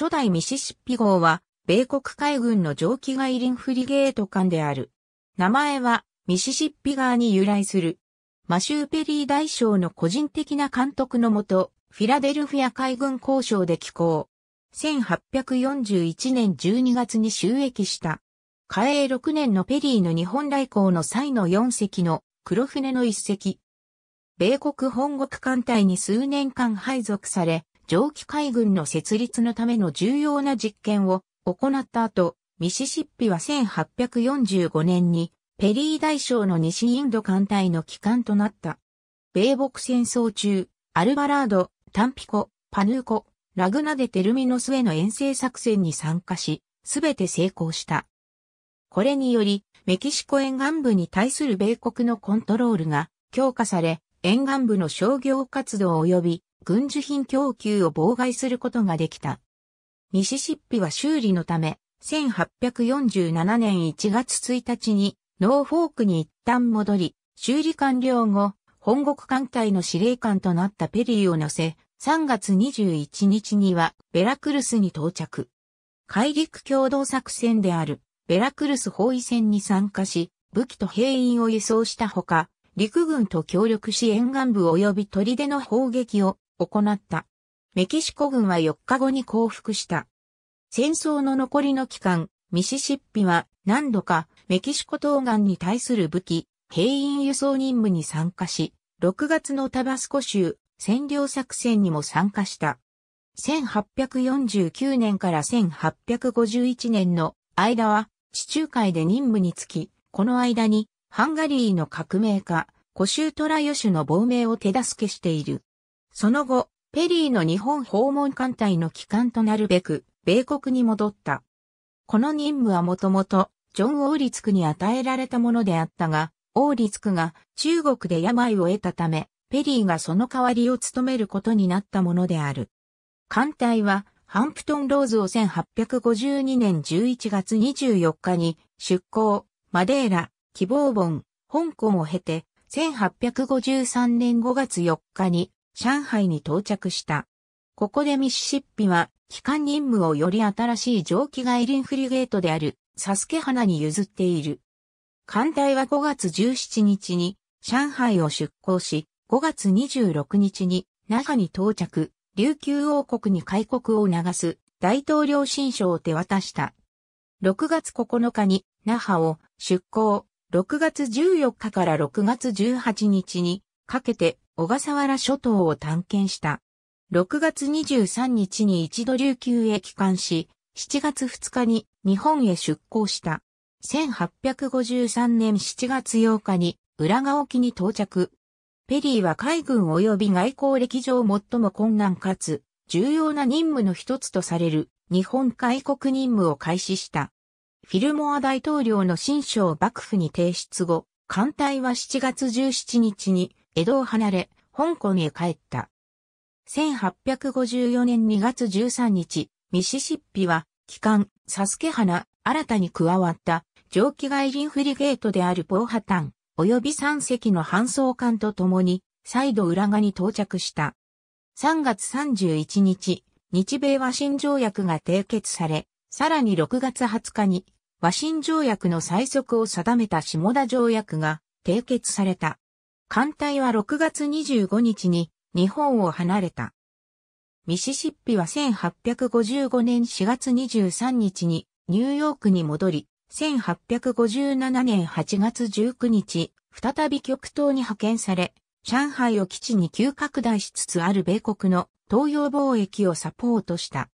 初代ミシシッピ号は、米国海軍の蒸気外輪フリゲート艦である。名前は、ミシシッピ川に由来する。マシューペリー大将の個人的な監督のもと、フィラデルフィア海軍交渉で寄港。1841年12月に収益した。嘉永6年のペリーの日本来航の際の4隻の黒船の1隻。米国本国艦隊に数年間配属され、蒸気海軍の設立のための重要な実験を行った後、ミシシッピは1845年にペリー大将の西インド艦隊の機関となった。米北戦争中、アルバラード、タンピコ、パヌーコ、ラグナデテルミノスへの遠征作戦に参加し、すべて成功した。これにより、メキシコ沿岸部に対する米国のコントロールが強化され、沿岸部の商業活動及び軍需品供給を妨害することができた。ミシシッピは修理のため、1847年1月1日にノーフォークに一旦戻り、修理完了後、本国艦隊の司令官となったペリーを乗せ、3月21日にはベラクルスに到着。海陸共同作戦であるベラクルス包囲戦に参加し、武器と兵員を輸送したほか、陸軍と協力し沿岸部及び砦の砲撃を行った。メキシコ軍は4日後に降伏した。戦争の残りの期間、ミシシッピは何度かメキシコ東岸に対する武器、兵員輸送任務に参加し、6月のタバスコ州占領作戦にも参加した。1849年から1851年の間は地中海で任務につき、この間にハンガリーの革命家、コシュートラヨシュの亡命を手助けしている。その後、ペリーの日本訪問艦隊の機関となるべく、米国に戻った。この任務はもともとジョン・オーリツクに与えられたものであったが、オーリツクが中国で病を得たため、ペリーがその代わりを務めることになったものである。艦隊は、ハンプトン・ローズを1852年11月24日に出港、マデーラ、希望本、香港を経て、1853年5月4日に上海に到着した。ここでミシシッピは、機関任務をより新しい蒸気外輪フリゲートであるサスケ花に譲っている。艦隊は5月17日に上海を出港し、5月26日に那覇に到着、琉球王国に開国を促す大統領新書を手渡した。6月9日に那覇を出港、6月14日から6月18日にかけて小笠原諸島を探検した。6月23日に一度琉球へ帰還し、7月2日に日本へ出港した。1853年7月8日に浦賀沖に到着。ペリーは海軍及び外交歴上最も困難かつ重要な任務の一つとされる日本開国任務を開始した。フィルモア大統領の新書を幕府に提出後、艦隊は7月17日に江戸を離れ、香港へ帰った。1854年2月13日、ミシシッピは機関、サスケ花、新たに加わった蒸気外輪フリゲートであるポーハタン、及び3隻の搬送艦と共に、再度浦賀に到着した。3月31日、日米和親条約が締結され、さらに6月20日に、和親条約の最速を定めた下田条約が締結された。艦隊は6月25日に日本を離れた。ミシシッピは1855年4月23日にニューヨークに戻り、1857年8月19日、再び極東に派遣され、上海を基地に急拡大しつつある米国の東洋貿易をサポートした。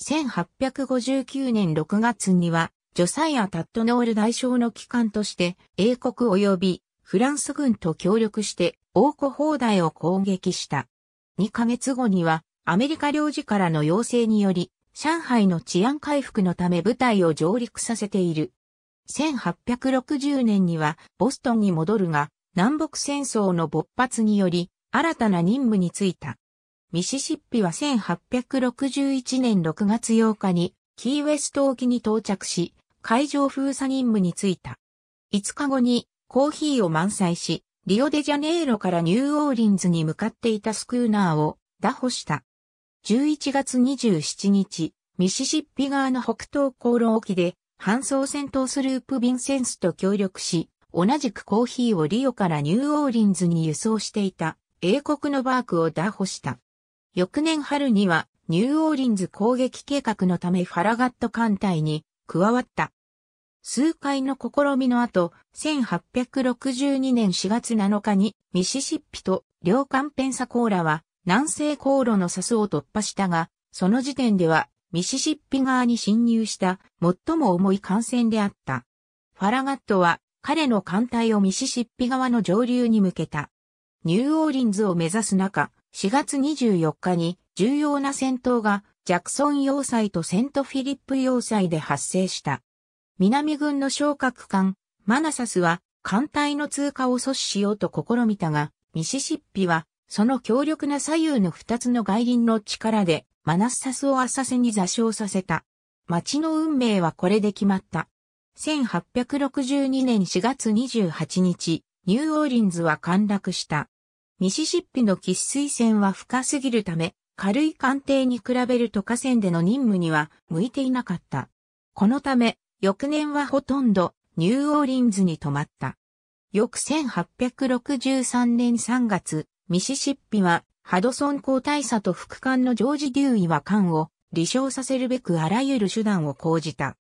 1859年6月には、ジョサイア・タットノール大将の機関として、英国及びフランス軍と協力して王庫砲台を攻撃した。2ヶ月後にはアメリカ領事からの要請により、上海の治安回復のため部隊を上陸させている。1860年にはボストンに戻るが、南北戦争の勃発により、新たな任務に就いた。ミシシッピは1861年6月8日に、キーウェスト沖に到着し、海上封鎖任務に就いた。5日後に、コーヒーを満載し、リオデジャネイロからニューオーリンズに向かっていたスクーナーを打破した。11月27日、ミシシッピ川の北東航路沖で、搬送戦闘スループヴィンセンスと協力し、同じくコーヒーをリオからニューオーリンズに輸送していた英国のバークを拿捕した。翌年春にはニューオーリンズ攻撃計画のためファラガット艦隊に加わった。数回の試みの後、1862年4月7日にミシシッピと両艦ペンサコーラは南西航路のサを突破したが、その時点ではミシシッピ側に侵入した最も重い艦船であった。ファラガットは彼の艦隊をミシシッピ側の上流に向けた。ニューオーリンズを目指す中、4月24日に重要な戦闘がジャクソン要塞とセントフィリップ要塞で発生した。南軍の昇格艦、マナサスは艦隊の通過を阻止しようと試みたが、ミシシッピはその強力な左右の二つの外輪の力でマナッサスを浅瀬に座礁させた。町の運命はこれで決まった。1862年4月28日、ニューオーリンズは陥落した。ミシシッピの喫水線は深すぎるため、軽い艦艇に比べると河川での任務には向いていなかった。このため、翌年はほとんどニューオーリンズに泊まった。翌1863年3月、ミシシッピはハドソン皇大佐と副官のジョージ・デューイは艦を離礁させるべくあらゆる手段を講じた。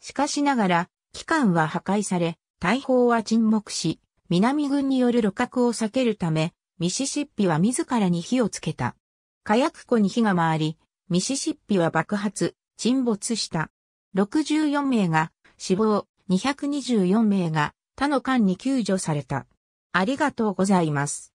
しかしながら、機関は破壊され、大砲は沈黙し、南軍による露獲を避けるため、ミシシッピは自らに火をつけた。火薬庫に火が回り、ミシシッピは爆発、沈没した。64名が死亡、224名が他の間に救助された。ありがとうございます。